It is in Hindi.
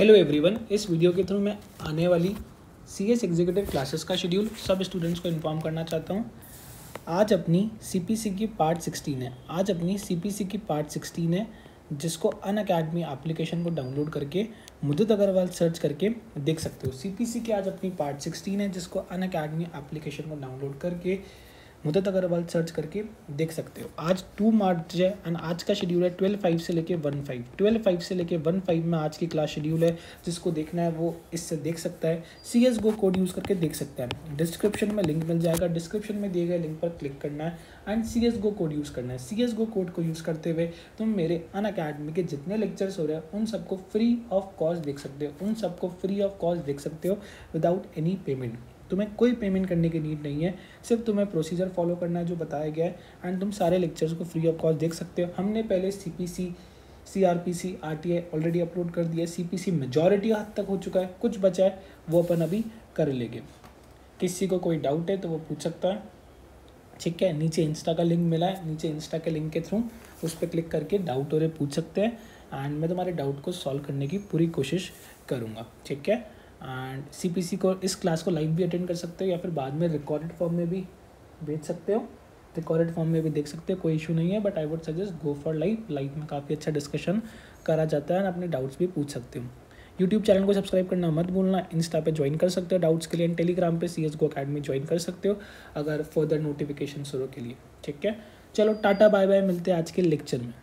हेलो एवरीवन इस वीडियो के थ्रू मैं आने वाली सी एस एग्जीक्यूटिव क्लासेस का शेड्यूल सब स्टूडेंट्स को इन्फॉर्म करना चाहता हूँ। आज अपनी सी पी सी की पार्ट सिक्सटीन है। आज अपनी सी पी सी की पार्ट सिक्सटीन है, जिसको अन अकेडमी एप्लीकेशन को डाउनलोड करके मुदत अग्रवाल सर्च करके देख सकते हो। सी पी सी की आज अपनी पार्ट सिक्सटीन है, जिसको अन अकेडमी एप्लीकेशन को डाउनलोड करके मुदत अग्रवाल सर्च करके देख सकते हो। आज टू मार्च है एंड आज का शेड्यूल है ट्वेल्व फाइव से लेके वन फाइव ट्वेल्व फाइव से लेके वन फाइव में आज की क्लास शेड्यूल है, जिसको देखना है वो इससे देख सकता है। C S go code use करके देख सकता है। डिस्क्रिप्शन में लिंक मिल जाएगा। डिस्क्रिप्शन में दिए गए लिंक पर क्लिक करना है and C S go code use करना है। सी एस गो कोड को यूज़ करते हुए तुम मेरे अन अकेडमी के जितने लेक्चर्स हो रहे हैं, उन सबको फ्री ऑफ़ कॉस्ट देख सकते हो। उन सबको फ्री ऑफ़ कॉस्ट देख सकते हो विदाउट एनी पेमेंट तुम्हें कोई पेमेंट करने की नीड नहीं है, सिर्फ़ तुम्हें प्रोसीजर फॉलो करना है जो बताया गया है एंड तुम सारे लेक्चर्स को फ्री ऑफ़ कॉस्ट देख सकते हो। हमने पहले C P C C R P C R T I already upload कर दिया है। सी पी सी मेजोरिटी हद तक हो चुका है। कुछ बचा है, वो अपन अभी कर लेंगे। किसी को कोई डाउट है तो वो पूछ सकता है। ठीक है, नीचे इंस्टा का लिंक मिला है। नीचे इंस्टा के लिंक के थ्रू उस पर क्लिक करके डाउट और पूछ सकते हैं। एंड मैं तुम्हारे डाउट को सॉल्व करने की पूरी कोशिश करूँगा। ठीक है? एंड सी को, इस क्लास को लाइव भी अटेंड कर सकते हो या फिर बाद में रिकॉर्डेड फॉर्म में भी भेज सकते हो। रिकॉर्डेड फॉर्म में भी देख सकते हो, कोई इशू नहीं है but I would suggest go for live live में काफ़ी अच्छा डिस्कशन करा जाता है अपने डाउट्स भी पूछ सकते हो। यूट्यूब चैनल को सब्सक्राइब करना मत भूलना। इंस्टा पे ज्वाइन कर सकते हो डाउट्स के लिए। एंड टेलीग्राम पे C S go academy join कर सकते हो, अगर फर्दर नोटिफिकेशन शुरू के लिए। ठीक है? चलो, टाटा बाय बाय मिलते हैं आज के लेक्चर में।